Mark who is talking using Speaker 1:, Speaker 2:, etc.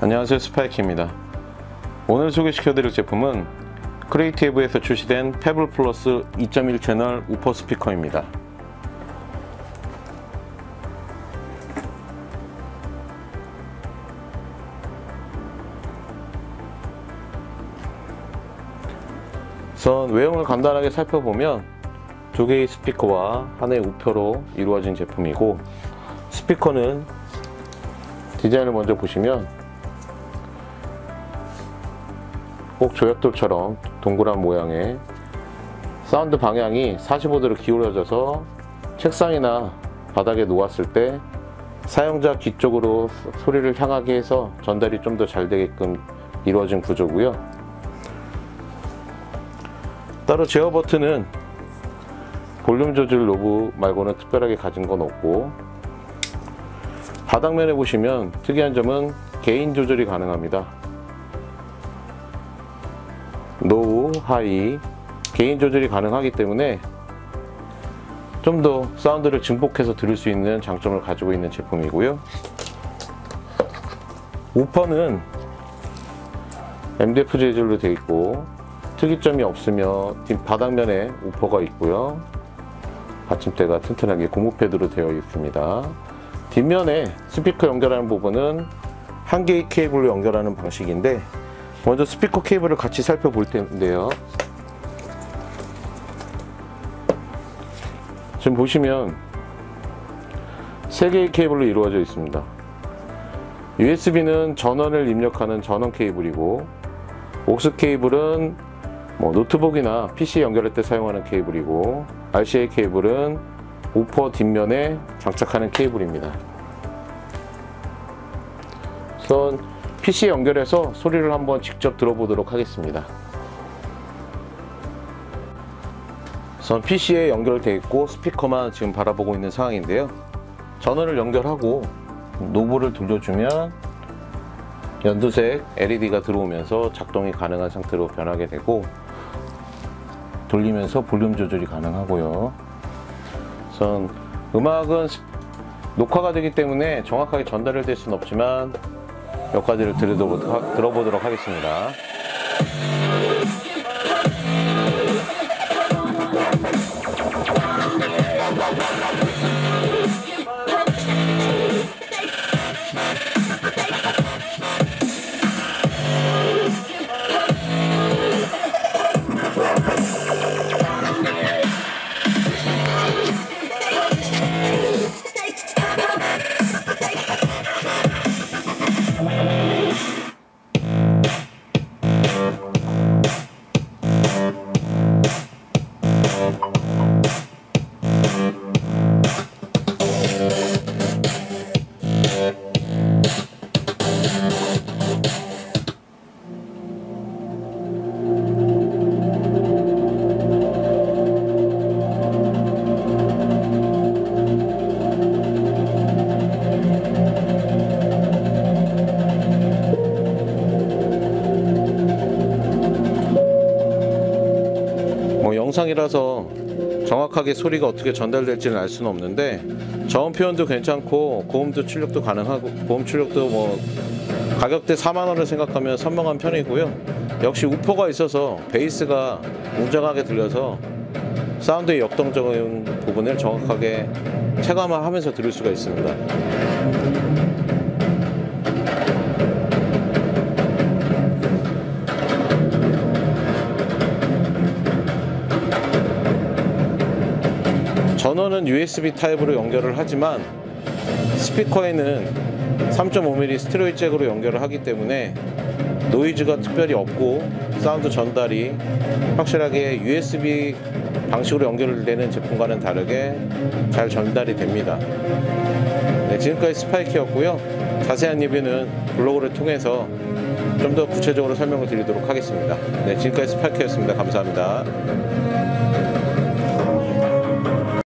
Speaker 1: 안녕하세요 스파이키입니다. 오늘 소개시켜드릴 제품은 크리에이티브에서 출시된 페블 플러스 2.1 채널 우퍼 스피커입니다. 우선 외형을 간단하게 살펴보면 두 개의 스피커와 하나의 우퍼로 이루어진 제품이고 스피커는 디자인을 먼저 보시면 꼭 조약돌처럼 동그란 모양의 사운드 방향이 45도로 기울어져서 책상이나 바닥에 놓았을 때 사용자 귀 쪽으로 소리를 향하게 해서 전달이 좀 더 잘 되게끔 이루어진 구조고요. 따로 제어 버튼은 볼륨 조절 knob 말고는 특별하게 가진 건 없고 바닥면에 보시면 특이한 점은 gain 조절이 가능합니다 low, high gain 조절이 가능하기 때문에 좀 더 사운드를 증폭해서 들을 수 있는 장점을 가지고 있는 제품이고요. 우퍼는 MDF 재질로 되어 있고 특이점이 없으며 뒷바닥면에 우퍼가 있고요. 받침대가 튼튼하게 고무 패드로 되어 있습니다. 뒷면에 스피커 연결하는 부분은 한 개의 케이블로 연결하는 방식인데 먼저 스피커 케이블을 같이 살펴볼 텐데요. 지금 보시면 세 개의 케이블로 이루어져 있습니다. USB는 전원을 입력하는 전원 케이블이고 옥스 케이블은 뭐 노트북이나 PC 연결할 때 사용하는 케이블이고 RCA 케이블은 우퍼 뒷면에 장착하는 케이블입니다. 우선 PC 연결해서 소리를 한번 직접 들어보도록 하겠습니다. 우선 PC에 연결되어 있고 스피커만 지금 바라보고 있는 상황인데요. 전원을 연결하고 노브를 돌려주면 연두색 LED가 들어오면서 작동이 가능한 상태로 변하게 되고 돌리면서 볼륨 조절이 가능하고요. 우선 음악은 녹화가 되기 때문에 정확하게 전달이 될 수는 없지만 몇 가지를 들어보도록 하겠습니다 영상이라서 정확하게 소리가 어떻게 전달될지는 알 수는 없는데 저음 표현도 괜찮고 고음도 출력도 가능하고 고음 출력도 뭐 가격대 4만원을 생각하면 선명한 편이고요. 역시 우퍼가 있어서 베이스가 웅장하게 들려서 사운드의 역동적인 부분을 정확하게 체감하면서 들을 수가 있습니다 전원은 USB 타입으로 연결을 하지만 스피커에는 3.5mm 스테레오 잭으로 연결을 하기 때문에 노이즈가 특별히 없고 사운드 전달이 확실하게 USB 방식으로 연결되는 제품과는 다르게 잘 전달이 됩니다. 네, 지금까지 스파이키였고요. 자세한 리뷰는 블로그를 통해서 좀 더 구체적으로 설명을 드리도록 하겠습니다. 네, 지금까지 스파이키였습니다. 감사합니다